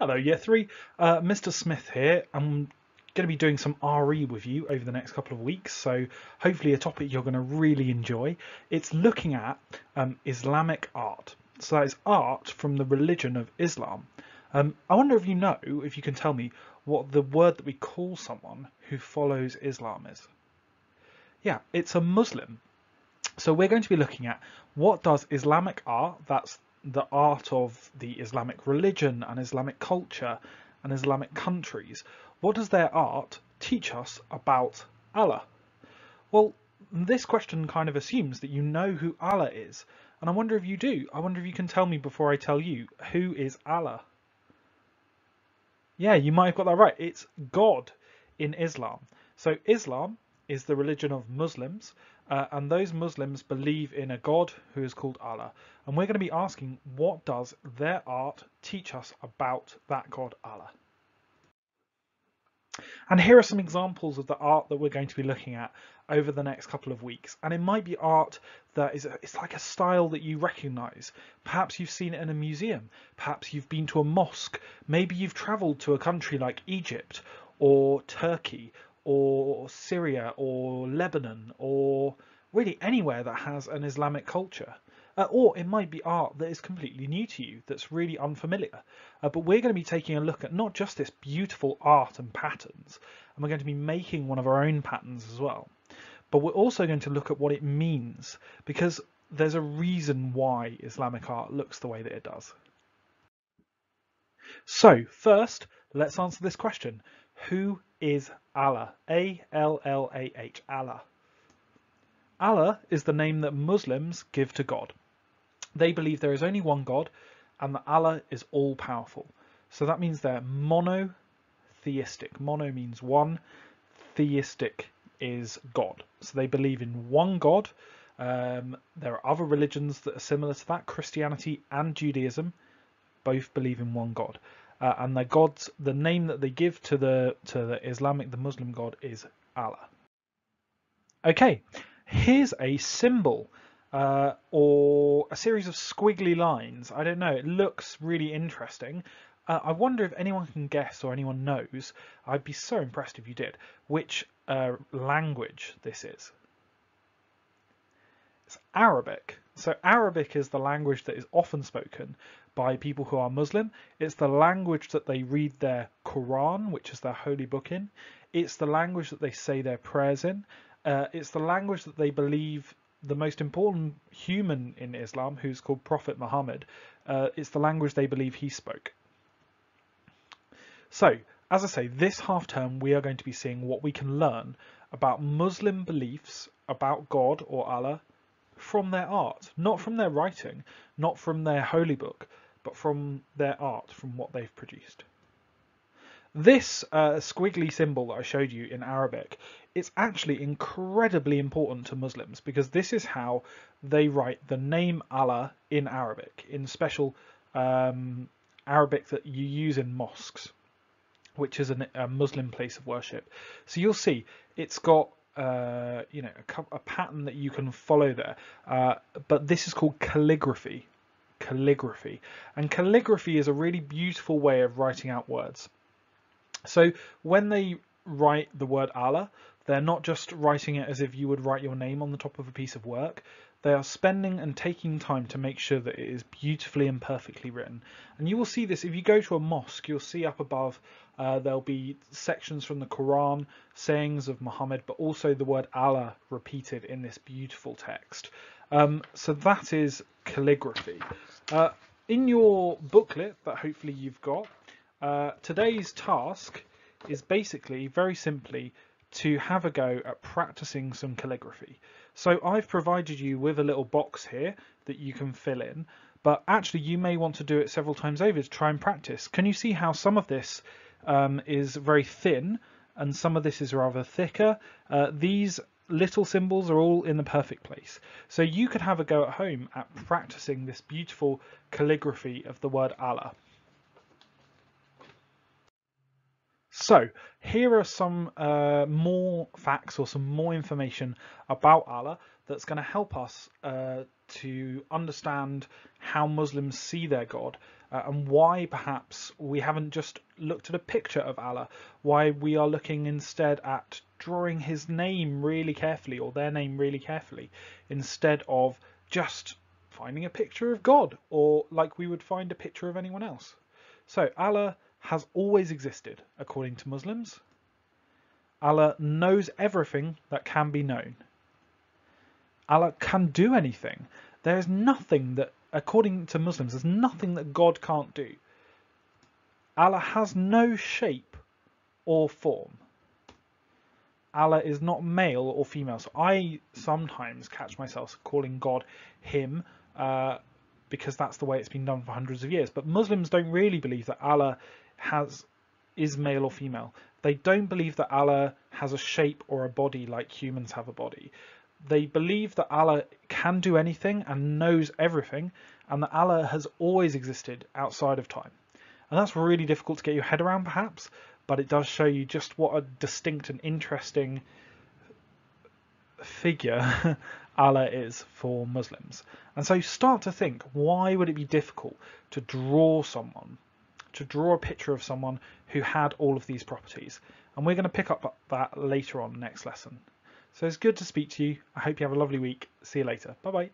Hello, Year 3. Uh, Mr. Smith here. I'm going to be doing some RE with you over the next couple of weeks, so hopefully a topic you're going to really enjoy. It's looking at um, Islamic art. So that is art from the religion of Islam. Um, I wonder if you know, if you can tell me, what the word that we call someone who follows Islam is. Yeah, it's a Muslim. So we're going to be looking at what does Islamic art, that's the art of the Islamic religion and Islamic culture and Islamic countries, what does their art teach us about Allah? Well, this question kind of assumes that you know who Allah is, and I wonder if you do. I wonder if you can tell me before I tell you who is Allah. Yeah, you might have got that right. It's God in Islam. So Islam is the religion of Muslims, uh, and those Muslims believe in a God who is called Allah. And we're going to be asking, what does their art teach us about that God Allah? And here are some examples of the art that we're going to be looking at over the next couple of weeks. And it might be art that is it's like a style that you recognize. Perhaps you've seen it in a museum. Perhaps you've been to a mosque. Maybe you've traveled to a country like Egypt or Turkey or Syria or Lebanon or really anywhere that has an Islamic culture. Uh, or it might be art that is completely new to you, that's really unfamiliar. Uh, but we're going to be taking a look at not just this beautiful art and patterns, and we're going to be making one of our own patterns as well. But we're also going to look at what it means, because there's a reason why Islamic art looks the way that it does. So first, let's answer this question. Who is Allah? A-L-L-A-H, Allah. Allah is the name that Muslims give to God. They believe there is only one God and that Allah is all powerful. So that means they're monotheistic. Mono means one, theistic is God. So they believe in one God. Um, there are other religions that are similar to that. Christianity and Judaism both believe in one God uh, and the gods, the name that they give to the to the Islamic, the Muslim god is Allah. Okay, here's a symbol uh, or a series of squiggly lines. I don't know. It looks really interesting. Uh, I wonder if anyone can guess or anyone knows. I'd be so impressed if you did. Which uh, language this is? It's Arabic. So Arabic is the language that is often spoken by people who are Muslim. It's the language that they read their Quran, which is their holy book in. It's the language that they say their prayers in. Uh, it's the language that they believe the most important human in Islam, who's called Prophet Muhammad, uh, it's the language they believe he spoke. So, as I say, this half term we are going to be seeing what we can learn about Muslim beliefs about God or Allah from their art, not from their writing, not from their holy book, but from their art, from what they've produced. This uh, squiggly symbol that I showed you in Arabic, it's actually incredibly important to Muslims because this is how they write the name Allah in Arabic, in special um, Arabic that you use in mosques, which is an, a Muslim place of worship. So you'll see it's got uh, you know a, a, pattern that you can follow there, uh, but this is called calligraphy calligraphy. And calligraphy is a really beautiful way of writing out words. So when they write the word Allah, they're not just writing it as if you would write your name on the top of a piece of work. They are spending and taking time to make sure that it is beautifully and perfectly written. And you will see this if you go to a mosque, you'll see up above uh, there'll be sections from the Quran, sayings of Muhammad, but also the word Allah repeated in this beautiful text. Um, so that is calligraphy. Uh, in your booklet that hopefully you've got, uh, today's task is basically very simply to have a go at practicing some calligraphy. So I've provided you with a little box here that you can fill in, but actually you may want to do it several times over to try and practice. Can you see how some of this um, is very thin and some of this is rather thicker? Uh, these little symbols are all in the perfect place. So you could have a go at home at practicing this beautiful calligraphy of the word Allah. So here are some uh, more facts or some more information about Allah that's going to help us uh, to understand how Muslims see their God uh, and why perhaps we haven't just looked at a picture of Allah, why we are looking instead at drawing his name really carefully or their name really carefully instead of just finding a picture of God or like we would find a picture of anyone else. So Allah has always existed according to Muslims. Allah knows everything that can be known. Allah can do anything. There is nothing that, according to Muslims, there's nothing that God can't do. Allah has no shape or form. Allah is not male or female. So I sometimes catch myself calling God him uh, because that's the way it's been done for hundreds of years. But Muslims don't really believe that Allah has is male or female. They don't believe that Allah has a shape or a body like humans have a body. They believe that Allah can do anything and knows everything, and that Allah has always existed outside of time. And that's really difficult to get your head around, perhaps, but it does show you just what a distinct and interesting figure Allah is for Muslims. And so you start to think, why would it be difficult to draw someone, to draw a picture of someone who had all of these properties? And we're going to pick up that later on next lesson. So it's good to speak to you. I hope you have a lovely week. See you later. Bye bye.